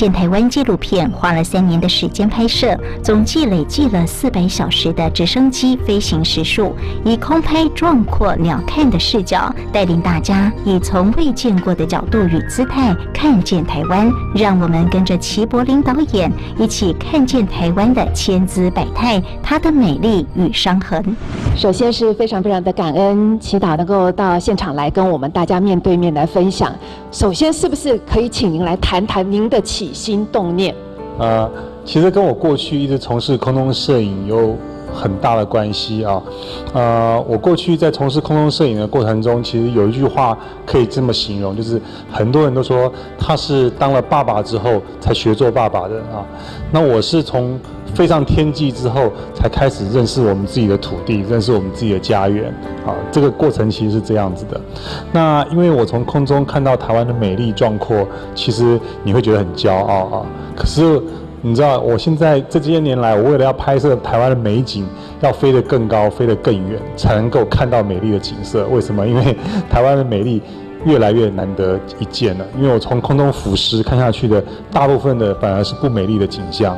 见台湾》纪录片花了三年的时间拍摄，总计累计了四百小时的直升机飞行时数，以空拍壮阔鸟瞰的视角，带领大家以从未见过的角度与姿态看见台湾。让我们跟着齐柏林导演一起看见台湾的千姿百态，它的美丽与伤痕。首先是非常非常的感恩祈祷能够到现场来跟我们大家面对面来分享。首先，是不是可以请您来谈谈您的起心动念？呃，其实跟我过去一直从事空中摄影有很大的关系啊。呃，我过去在从事空中摄影的过程中，其实有一句话可以这么形容，就是很多人都说他是当了爸爸之后才学做爸爸的啊。那我是从飞上天际之后，才开始认识我们自己的土地，认识我们自己的家园。啊，这个过程其实是这样子的。那因为我从空中看到台湾的美丽壮阔，其实你会觉得很骄傲啊。可是你知道，我现在这些年来，我为了要拍摄台湾的美景，要飞得更高，飞得更远，才能够看到美丽的景色。为什么？因为台湾的美丽越来越难得一见了。因为我从空中俯视看下去的，大部分的反而是不美丽的景象。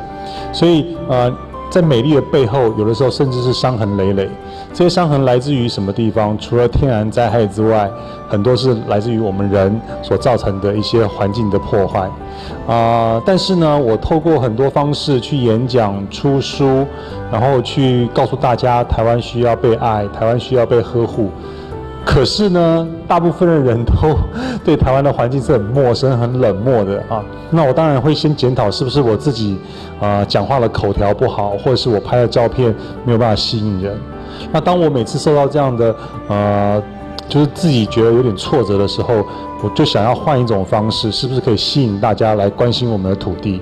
所以，呃，在美丽的背后，有的时候甚至是伤痕累累。这些伤痕来自于什么地方？除了天然灾害之外，很多是来自于我们人所造成的一些环境的破坏。啊，但是呢，我透过很多方式去演讲、出书，然后去告诉大家，台湾需要被爱，台湾需要被呵护。可是呢，大部分的人都 对台湾的环境是很陌生、很冷漠的啊。那我当然会先检讨，是不是我自己啊讲话的口条不好，或者是我拍的照片没有办法吸引人。那当我每次受到这样的呃，就是自己觉得有点挫折的时候，我就想要换一种方式，是不是可以吸引大家来关心我们的土地？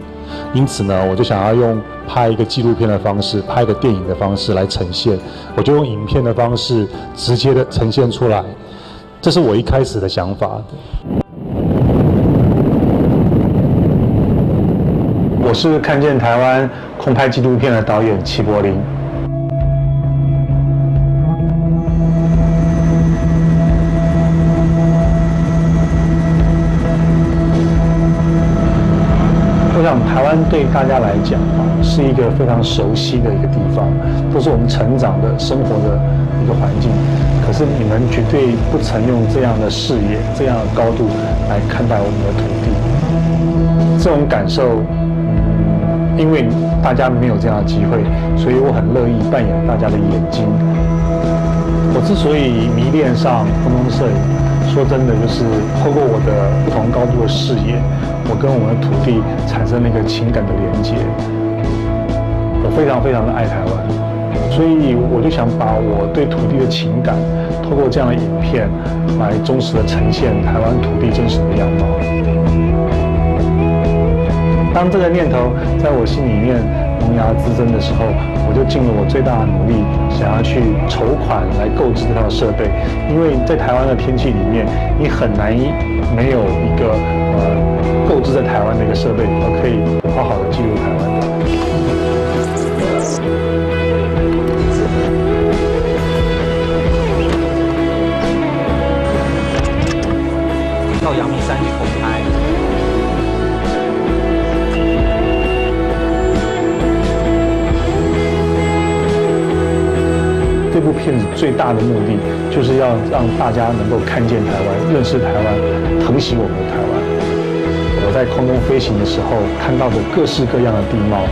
因此呢，我就想要用拍一个纪录片的方式，拍一个电影的方式来呈现。我就用影片的方式直接的呈现出来，这是我一开始的想法。我是看见台湾空拍纪录片的导演齐柏林。对大家来讲啊，是一个非常熟悉的一个地方，都是我们成长的生活的一个环境。可是你们绝对不曾用这样的视野、这样的高度来看待我们的土地。这种感受，嗯，因为大家没有这样的机会，所以我很乐意扮演大家的眼睛。我之所以迷恋上空中摄影。说真的，就是透过我的不同高度的视野，我跟我们的土地产生了一个情感的连接。我非常非常的爱台湾，所以我就想把我对土地的情感，透过这样的影片，来忠实的呈现台湾土地真实的样貌。当这个念头在我心里面萌芽滋生的时候，我就尽了我最大的努力，想要去筹款来购置这套设备，因为在台湾的天气里面，你很难没有一个呃购置在台湾的一个设备，而可以好好的记录台湾的。到阳明山去空拍。这部片子最大的目的，就是要让大家能够看见台湾，认识台湾，疼惜我们的台湾。在空中飞行的时候，看到的各式各样的地貌，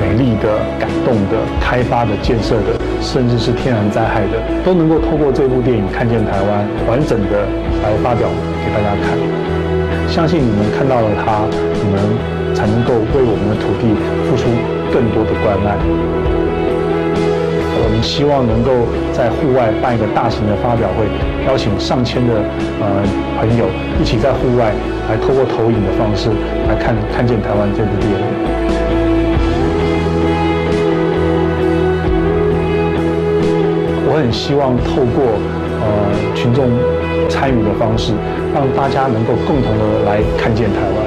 美丽的、感动的、开发的、建设的，甚至是天然灾害的，都能够透过这部电影看见台湾，完整的来发表给大家看。相信你们看到了它，你们才能够为我们的土地付出更多的关爱。我们希望能够在户外办一个大型的发表会，邀请上千的呃朋友一起在户外来透过投影的方式来看看见台湾这部电影。我很希望透过呃群众参与的方式，让大家能够共同的来看见台湾。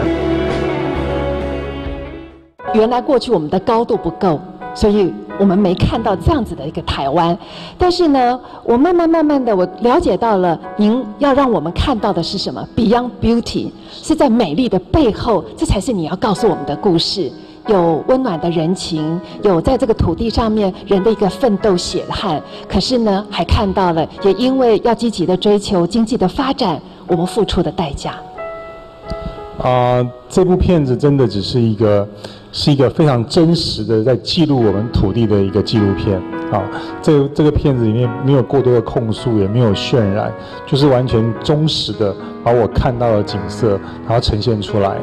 原来过去我们的高度不够，所以。我们没看到这样子的一个台湾。但是呢，我慢慢慢慢的，我了解到了，您要让我们看到的是什么？Beyond Beauty 是在美丽的背后，这才是你要告诉我们的故事。有温暖的人情，有在这个土地上面人的一个奋斗血汗。可是呢，还看到了，也因为要积极的追求经济的发展，我们付出的代价。啊，这部片子真的只是一个，是一个非常真实的在记录我们土地的一个纪录片。啊，这这个片子里面没有过多的控诉，也没有渲染，就是完全忠实的把我看到的景色，然后呈现出来。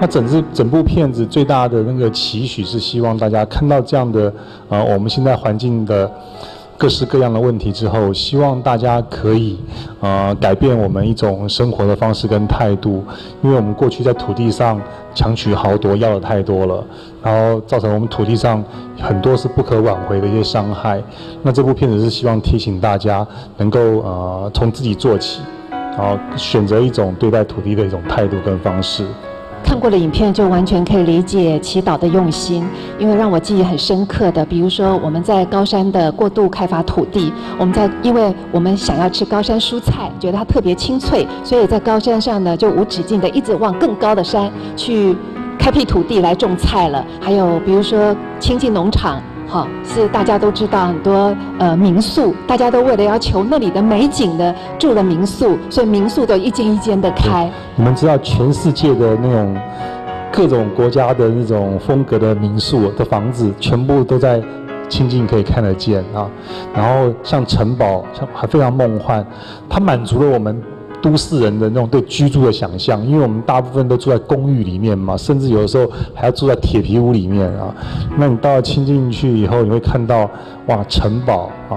那整支整部片子最大的那个期许是希望大家看到这样的，呃，我们现在环境的各式各样的问题之后，希望大家可以，呃，改变我们一种生活的方式跟态度，因为我们过去在土地上强取豪夺要的太多了，然后造成我们土地上很多是不可挽回的一些伤害。那这部片子是希望提醒大家，能够呃从自己做起，然后选择一种对待土地的一种态度跟方式。看过的影片就完全可以理解祈祷的用心，因为让我记忆很深刻的，比如说我们在高山的过度开发土地，我们在因为我们想要吃高山蔬菜，觉得它特别清脆，所以在高山上呢就无止境的一直往更高的山去开辟土地来种菜了。还有比如说亲近农场。好，是大家都知道很多呃民宿，大家都为了要求那里的美景的住了民宿，所以民宿都一间一间的开。你们知道全世界的那种各种国家的那种风格的民宿的房子，全部都在亲近可以看得见啊。然后像城堡，像还非常梦幻，它满足了我们。都市人的那种对居住的想象，因为我们大部分都住在公寓里面嘛，甚至有的时候还要住在铁皮屋里面啊。那你到了清境去以后，你会看到哇城堡啊，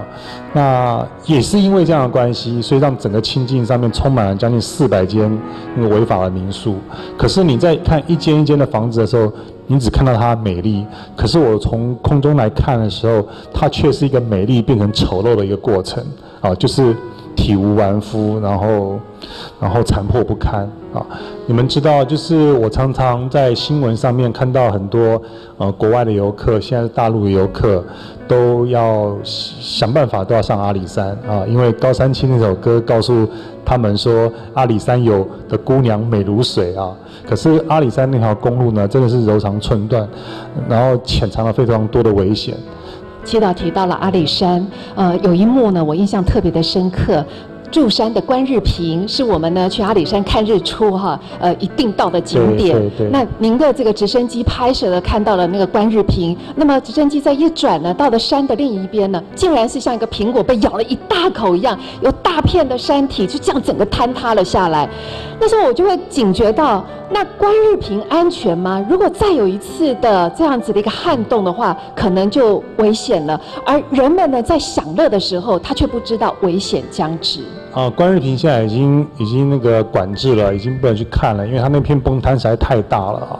那也是因为这样的关系，所以让整个清境上面充满了将近四百间那个违法的民宿。可是你在看一间一间的房子的时候，你只看到它美丽，可是我从空中来看的时候，它却是一个美丽变成丑陋的一个过程啊，就是体无完肤，然后。然后残破不堪啊！你们知道，就是我常常在新闻上面看到很多呃国外的游客，现在大陆的游客都要想办法都要上阿里山啊，因为高山青那首歌告诉他们说阿里山有的姑娘美如水啊。可是阿里山那条公路呢，真的是柔肠寸断，然后潜藏了非常多的危险。祈祷提到了阿里山，呃，有一幕呢，我印象特别的深刻。柱山的观日屏是我们呢去阿里山看日出哈，呃一定到的景点。那您的这个直升机拍摄的看到了那个观日屏，那么直升机在一转呢，到了山的另一边呢，竟然是像一个苹果被咬了一大口一样，有大片的山体就这样整个坍塌了下来。那时候我就会警觉到，那观日屏安全吗？如果再有一次的这样子的一个撼动的话，可能就危险了。而人们呢，在享乐的时候，他却不知道危险将至。啊，关瑞平现在已经已经那个管制了，已经不能去看了，因为他那片崩塌实在太大了啊。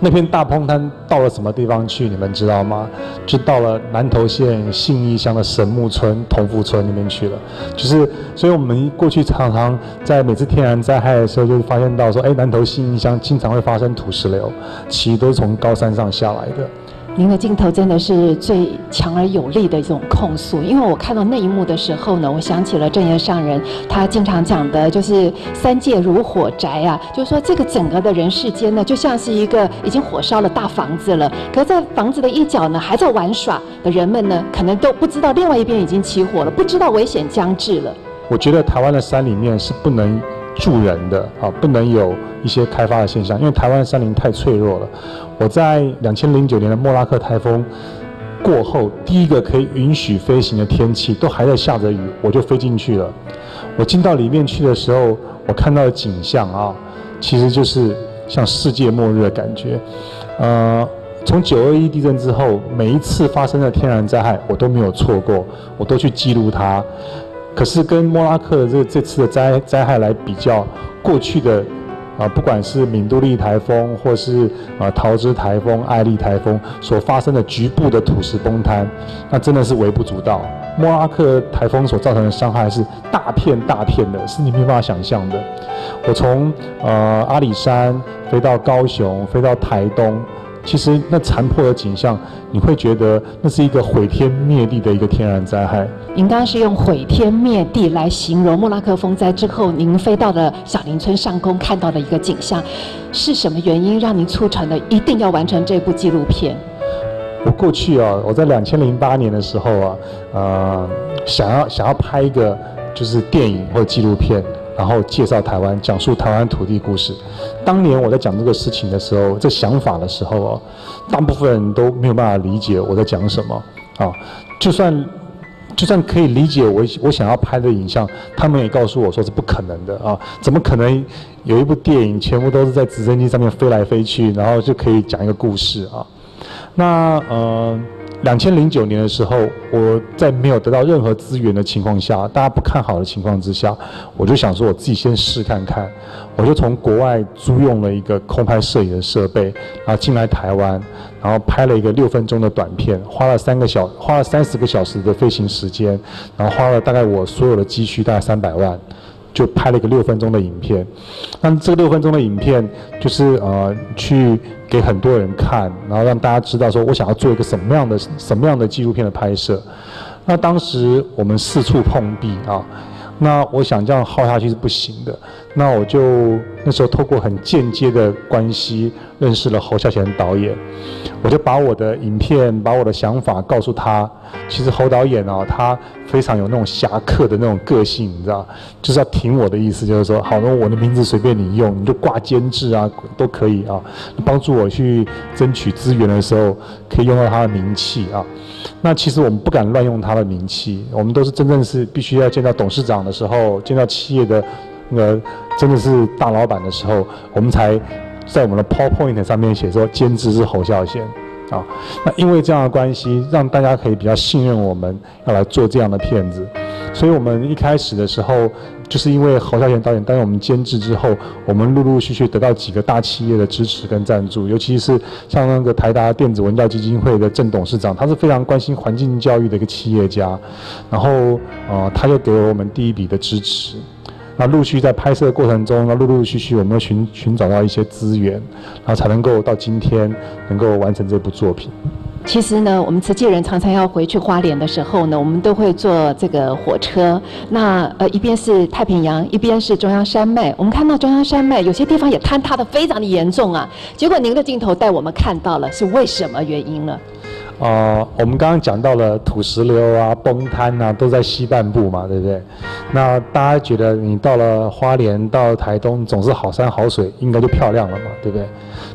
那片大崩塌到了什么地方去？你们知道吗？就到了南投县信义乡的神木村、同福村那边去了。就是，所以我们过去常常在每次天然灾害的时候，就发现到说，哎，南投信义乡经常会发生土石流，其实都是从高山上下来的。您的镜头真的是最强而有力的一种控诉，因为我看到那一幕的时候呢，我想起了正言上人他经常讲的，就是三界如火宅啊，就是说这个整个的人世间呢，就像是一个已经火烧了大房子了，可在房子的一角呢，还在玩耍的人们呢，可能都不知道另外一边已经起火了，不知道危险将至了。我觉得台湾的山里面是不能住人的啊，不能有一些开发的现象，因为台湾山林太脆弱了。我在两千零九年的莫拉克台风过后，第一个可以允许飞行的天气，都还在下着雨，我就飞进去了。我进到里面去的时候，我看到的景象啊，其实就是像世界末日的感觉。呃，从九二一地震之后，每一次发生的天然灾害，我都没有错过，我都去记录它。可是跟莫拉克的这这次的灾灾害来比较，过去的。啊，不管是敏都力台风，或是啊桃之台风、艾利台风所发生的局部的土石崩塌，那真的是微不足道。莫拉克台风所造成的伤害是大片大片的，是你没办法想象的。我从呃阿里山飞到高雄，飞到台东，其实那残破的景象，你会觉得那是一个毁天灭地的一个天然灾害。您刚刚是用毁天灭地来形容莫拉克风灾之后，您飞到了小林村上空看到的一个景象，是什么原因让您促成的一定要完成这部纪录片？我过去啊，我在两千零八年的时候啊，呃，想要想要拍一个就是电影或者纪录片，然后介绍台湾，讲述台湾土地故事。当年我在讲这个事情的时候，这想法的时候啊，大部分人都没有办法理解我在讲什么啊。就算就算可以理解我我想要拍的影像，他们也告诉我说是不可能的啊，怎么可能有一部电影全部都是在直升机上面飞来飞去，然后就可以讲一个故事啊？那呃，两千零九年的时候，我在没有得到任何资源的情况下，大家不看好的情况之下，我就想说我自己先试看看，我就从国外租用了一个空拍摄影的设备，然后进来台湾，然后拍了一个六分钟的短片，花了三个小，花了三十个小时的飞行时间，然后花了大概我所有的积蓄大概三百万。就拍了一个六分钟的影片，那这个六分钟的影片就是呃去给很多人看，然后让大家知道说我想要做一个什么样的什么样的纪录片的拍摄。那当时我们四处碰壁啊，那我想这样耗下去是不行的。那我就那时候透过很间接的关系认识了侯孝贤导演，我就把我的影片把我的想法告诉他。其实侯导演啊，他非常有那种侠客的那种个性，你知道，就是要挺我的意思，就是说，好，那我的名字随便你用，你就挂监制啊，都可以啊，帮助我去争取资源的时候，可以用到他的名气啊。那其实我们不敢乱用他的名气，我们都是真正是必须要见到董事长的时候，见到企业的那真的是大老板的时候，我们才在我们的 PowerPoint 上面写说监制是侯孝贤。啊，那因为这样的关系，让大家可以比较信任我们，要来做这样的片子。所以我们一开始的时候，就是因为侯孝贤导演担任我们监制之后，我们陆陆续续得到几个大企业的支持跟赞助，尤其是像那个台达电子文教基金会的郑董事长，他是非常关心环境教育的一个企业家，然后呃，他又给了我们第一笔的支持。那陆续在拍摄的过程中，那陆陆续续我们寻寻找到一些资源，然后才能够到今天能够完成这部作品。其实呢，我们慈济人常常要回去花莲的时候呢，我们都会坐这个火车。那呃，一边是太平洋，一边是中央山脉。我们看到中央山脉有些地方也坍塌的非常的严重啊。结果您的镜头带我们看到了是为什么原因呢？啊，我们刚刚讲到了土石流啊、崩塌啊，都在西半部嘛，对不对？那大家觉得你到了花莲、到台东，总是好山好水，应该就漂亮了嘛，对不对？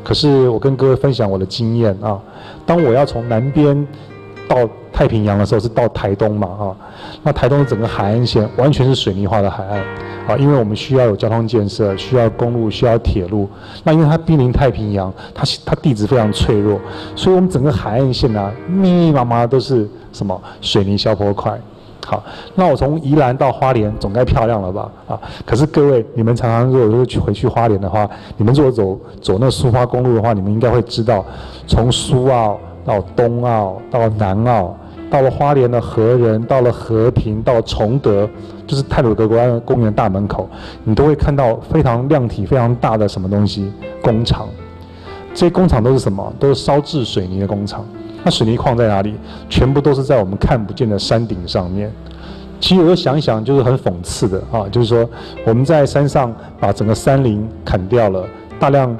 可是我跟各位分享我的经验啊，当我要从南边到太平洋的时候，是到台东嘛，啊，那台东的整个海岸线完全是水泥化的海岸。啊，因为我们需要有交通建设，需要公路，需要铁路。那因为它濒临太平洋，它它地质非常脆弱，所以我们整个海岸线啊，密密麻麻都是什么水泥消坡块。好，那我从宜兰到花莲，总该漂亮了吧？啊，可是各位，你们常常如果说去回去花莲的话，你们如果走走那苏花公路的话，你们应该会知道，从苏澳到东澳到南澳。到了花莲的和仁，到了和平，到崇德，就是泰鲁格国家公园大门口，你都会看到非常量体、非常大的什么东西工厂。这些工厂都是什么？都是烧制水泥的工厂。那水泥矿在哪里？全部都是在我们看不见的山顶上面。其实有时候想一想，就是很讽刺的啊，就是说我们在山上把整个山林砍掉了，大量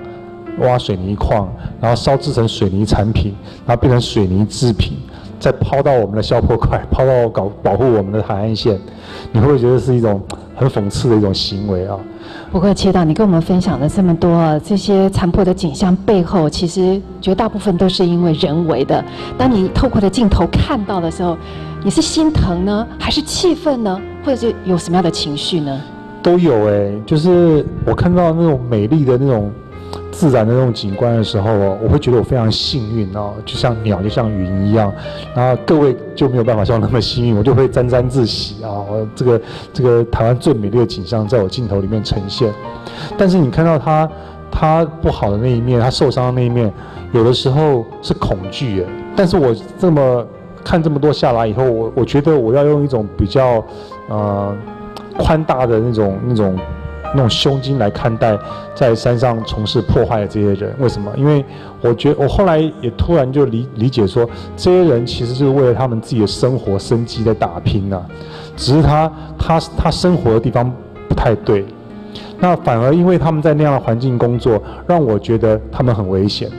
挖水泥矿，然后烧制成水泥产品，然后变成水泥制品。再抛到我们的消破块，抛到搞保护我们的海岸线，你会不会觉得是一种很讽刺的一种行为啊？不过，切导，你跟我们分享了这么多这些残破的景象背后，其实绝大部分都是因为人为的。当你透过的镜头看到的时候，你是心疼呢，还是气愤呢，或者是有什么样的情绪呢？都有哎，就是我看到那种美丽的那种。自然的那种景观的时候哦，我会觉得我非常幸运哦，就像鸟，就像云一样。然后各位就没有办法像那么幸运，我就会沾沾自喜啊。我这个这个台湾最美丽的景象在我镜头里面呈现。但是你看到它它不好的那一面，它受伤的那一面，有的时候是恐惧。但是我这么看这么多下来以后，我我觉得我要用一种比较呃宽大的那种那种。那种胸襟来看待在山上从事破坏的这些人。为什么？因为我觉得我后来也突然就理理解说，这些人其实就是为了他们自己的生活生计在打拼呐，只是他他他生活的地方不太对，那反而因为他们在那样的环境工作，让我觉得他们很危险。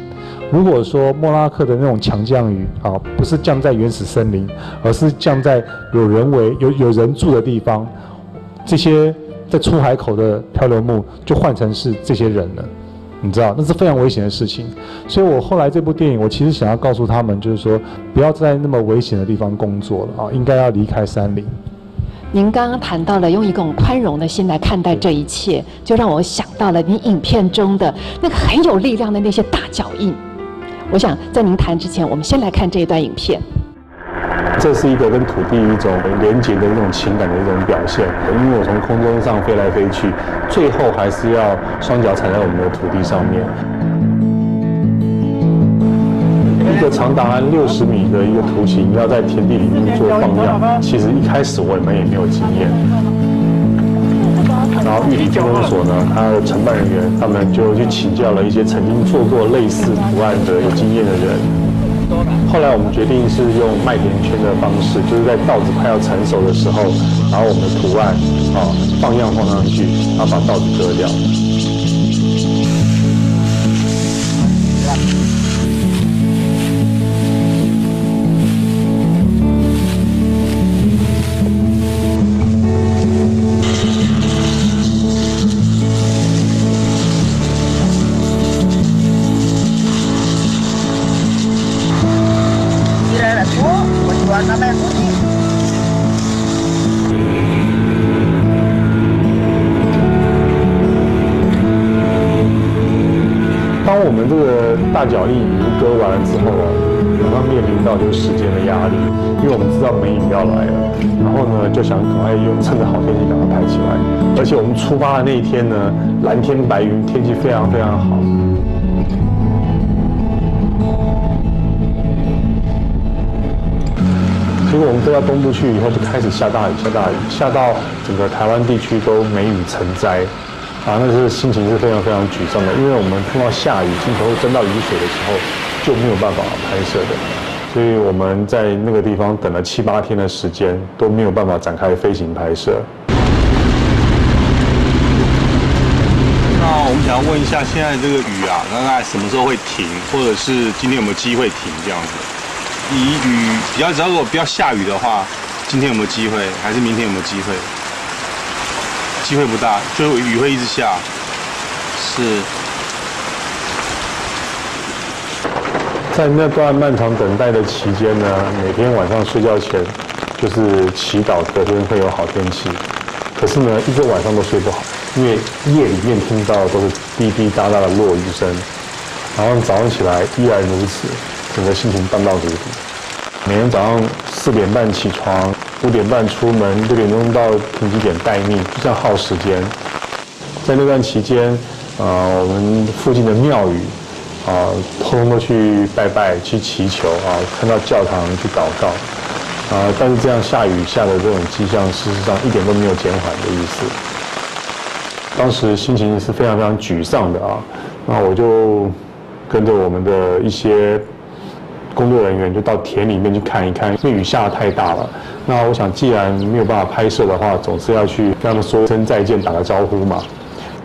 如果说莫拉克的那种强降雨啊，不是降在原始森林，而是降在有人为有有人住的地方，这些在出海口的漂流木就换成是这些人了，你知道，那是非常危险的事情。所以我后来这部电影，我其实想要告诉他们，就是说不要在那么危险的地方工作了啊，应该要离开山林。您刚刚谈到了用一种宽容的心来看待这一切，就让我想到了你影片中的那个很有力量的那些大脚印。我想在您谈之前，我们先来看这一段影片。这是一个跟土地一种连结的一种情感的一种表现。因为我从空中上飞来飞去，最后还是要双脚踩在我们的土地上面。一个长达六十米的一个图形，要在田地里面做放样，其实一开始我们也没有经验。然后玉里监工所呢，他的承办人员他们就去请教了一些曾经做过类似图案的有经验的人。后来我们决定是用麦田圈的方式，就是在稻子快要成熟的时候，把我们的图案啊放样放上去，然后把稻子割掉。然后呢就想赶快用趁着好天气赶快拍起来。而且我们出发的那一天呢，蓝天白云，天气非常非常好。结果我们飞到东部去以后，就开始下大雨，下大雨，下到整个台湾地区都梅雨成灾。啊，那是心情是非常非常沮丧的，因为我们碰到下雨，镜头会沾到雨水的时候就没有办法拍摄的，所以我们在那个地方等了七八天的时间都没有办法展开飞行拍摄。那我们想要问一下，现在这个雨啊，大概什么时候会停，或者是今天有没有机会停这样子？以雨比较，只要如果不要下雨的话，今天有没有机会，还是明天有没有机会？机会不大，就雨会一直下。是，在那段漫长等待的期间呢，每天晚上睡觉前就是祈祷隔天会有好天气。可是呢，一个晚上都睡不好，因为夜里面听到都是滴滴答答的落雨声，然后早上起来依然如此，整个心情荡到谷底。每天早上四点半起床。五点半出门，六点钟到停机点待命，就这样耗时间。在那段期间，呃，我们附近的庙宇，啊，通通都去拜拜、去祈求啊，看到教堂去祷告，啊，但是这样下雨下的这种迹象，事实上一点都没有减缓的意思。当时心情是非常非常沮丧的啊，那我就跟着我们的一些。工作人员就到田里面去看一看，因为雨下的太大了。那我想，既然没有办法拍摄的话，总是要去跟他们说声再见，打个招呼嘛。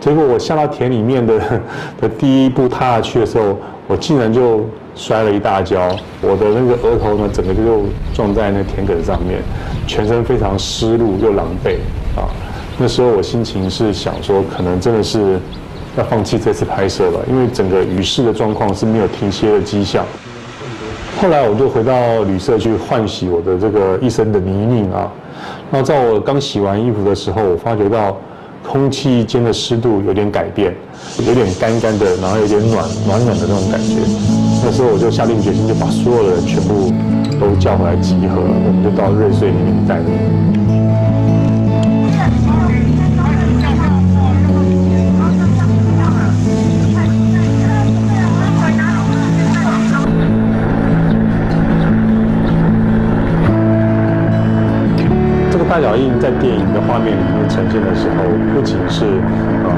结果我下到田里面的 的第一步踏下去的时候，我竟然就摔了一大跤，我的那个额头呢，整个就撞在那田埂上面，全身非常湿漉又狼狈啊。那时候我心情是想说，可能真的是要放弃这次拍摄了，因为整个雨势的状况是没有停歇的迹象。后来我就回到旅社去换洗我的这个一身的泥泞啊，那在我刚洗完衣服的时候，我发觉到空气间的湿度有点改变，有点干干的，然后有点暖暖暖的那种感觉。那时候我就下定决心，就把所有的人全部都叫回来集合，我们就到瑞穗里面待命。大脚印在电影的画面里面呈现的时候，仅是呃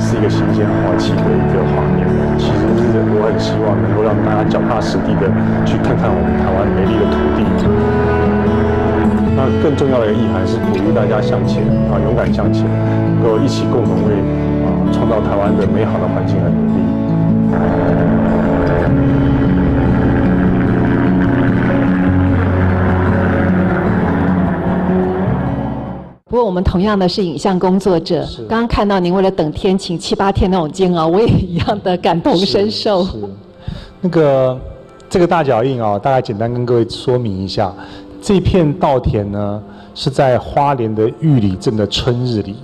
是一个新鲜好奇的一个画面，其实是我很希望能够让大家脚踏实地的去看看我们台湾美丽的土地。那更重要的一个意涵是鼓励大家向前啊，勇敢向前，能够一起共同为啊创造台湾的美好的环境而努力。不过我们同样的是影像工作者，刚刚看到您为了等天晴七八天那种煎熬，我也一样的感同身受。是，那个这个大脚印啊，大概简单跟各位说明一下，这片稻田呢是在花莲的玉里镇的春日里。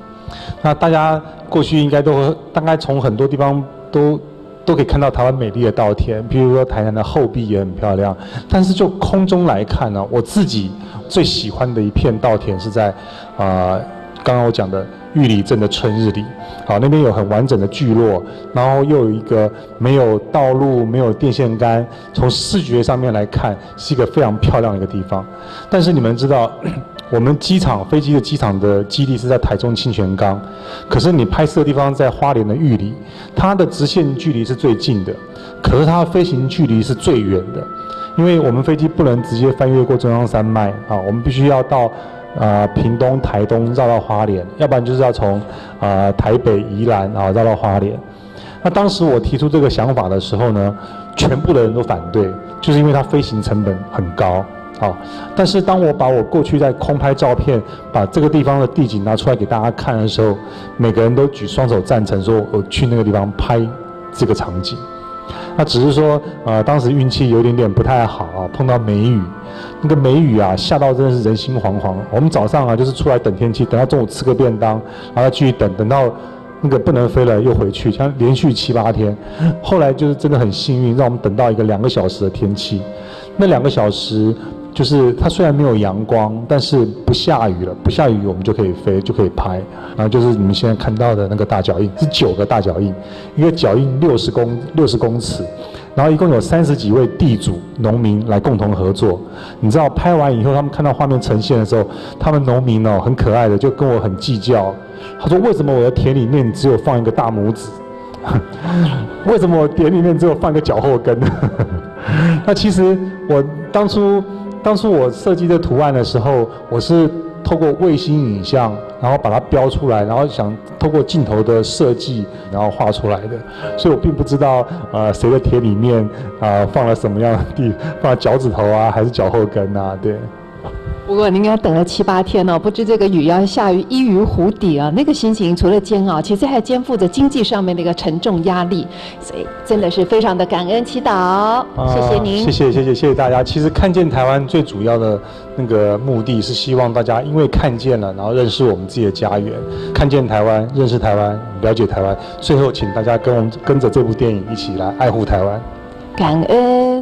那大家过去应该都大概从很多地方都都可以看到台湾美丽的稻田，比如说台南的后壁也很漂亮。但是就空中来看呢，我自己。最喜欢的一片稻田是在，啊，刚刚我讲的玉里镇的春日里，好，那边有很完整的聚落，然后又有一个没有道路、没有电线杆，从视觉上面来看是一个非常漂亮的一个地方。但是你们知道，我们机场飞机的机场的基地是在台中清泉岗，可是你拍摄的地方在花莲的玉里，它的直线距离是最近的，可是它飞行距离是最远的。因为我们飞机不能直接翻越过中央山脉啊，我们必须要到啊屏东、台东绕到花莲，要不然就是要从啊台北、宜兰啊绕到花莲。那当时我提出这个想法的时候呢，全部的人都反对，就是因为它飞行成本很高啊。但是当我把我过去在空拍照片，把这个地方的地景拿出来给大家看的时候，每个人都举双手赞成，说我去那个地方拍这个场景。那只是说，呃，当时运气有点点不太好啊，碰到梅雨，那个梅雨啊，下到真的是人心惶惶。我们早上啊，就是出来等天气，等到中午吃个便当，然后继续等，等到那个不能飞了又回去，像连续七八天。后来就是真的很幸运，让我们等到一个两个小时的天气，那两个小时。就是它虽然没有阳光，但是不下雨了，不下雨我们就可以飞，就可以拍。然后就是你们现在看到的那个大脚印，是九个大脚印，一个脚印六十公六十公尺，然后一共有三十几位地主农民来共同合作。你知道拍完以后，他们看到画面呈现的时候，他们农民哦很可爱的就跟我很计较，他说为什么我的田里面只有放一个大拇指？为什么我田里面只有放一个脚后跟？那其实我当初。当初我设计这图案的时候，我是透过卫星影像，然后把它标出来，然后想透过镜头的设计，然后画出来的。所以我并不知道，呃，谁的帖里面啊放了什么样的地，放脚趾头啊，还是脚后跟啊？对。不过您应该等了七八天了，不知这个雨要下于一于湖底啊，那个心情除了煎熬，其实还肩负着经济上面的一个沉重压力，所以真的是非常的感恩祈祷，谢谢您，谢谢谢谢谢谢大家。其实看见台湾最主要的那个目的是希望大家因为看见了，然后认识我们自己的家园，看见台湾，认识台湾，了解台湾，最后请大家跟我们跟着这部电影一起来爱护台湾，感恩。